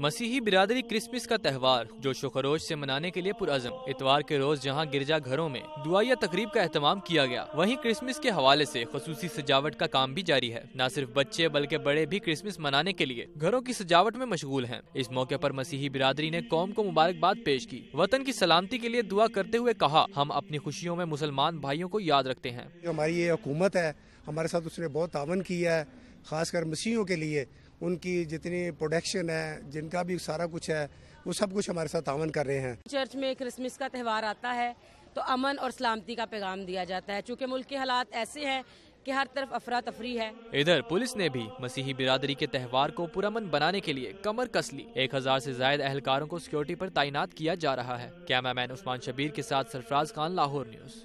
मसीही बिरादरी क्रिसमस का त्यौहार जोश खरोश से मनाने के लिए पुरज़म इतवार के रोज जहाँ गिरजा घरों में दुआया तकरीब का अहतमाम किया गया, वहीं क्रिसमस के हवाले से खसूसी सजावट का काम भी जारी है। न सिर्फ़ बच्चे, बल्कि बड़े भी क्रिसमस मनाने के लिए घरों की सजावट में मशगूल हैं। इस मौके पर मसीही बिरादरी ने कौम को मुबारकबाद पेश की। वतन की सलामती के लिए दुआ करते हुए कहा, हम अपनी खुशियों में मुसलमान भाइयों को याद रखते हैं। हमारी ये हुकूमत है, हमारे साथ उसने बहुत तावन किया है, खासकर मसीहों के लिए। उनकी जितनी प्रोडक्शन है जिनका भी सारा कुछ है वो सब कुछ हमारे साथ तावन कर रहे हैं। चर्च में क्रिसमस का त्यौहार आता है तो अमन और सलामती का पैगाम दिया जाता है। चूँकि मुल्क के हालात ऐसे हैं कि हर तरफ़ अफरा तफरी है। इधर पुलिस ने भी मसीही बिरादरी के त्यौहार को पुरमन बनाने के लिए कमर कस ली। एक हज़ार ऐसी ज़्यादा एहलकारों को सिक्योरिटी पर तैनात किया जा रहा है। कैमरामैन उस्मान शबीर के साथ सरफराज खान लाहौर न्यूज़।